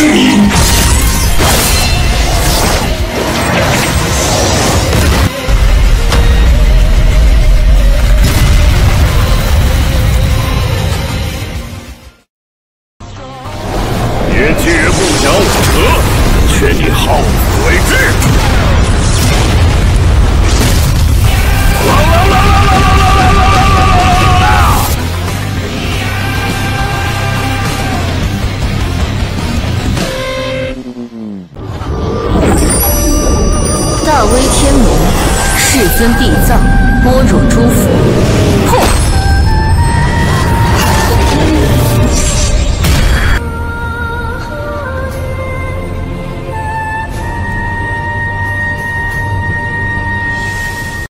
你年轻人不讲武德，劝你好恶为质。至尊地藏般若诸佛。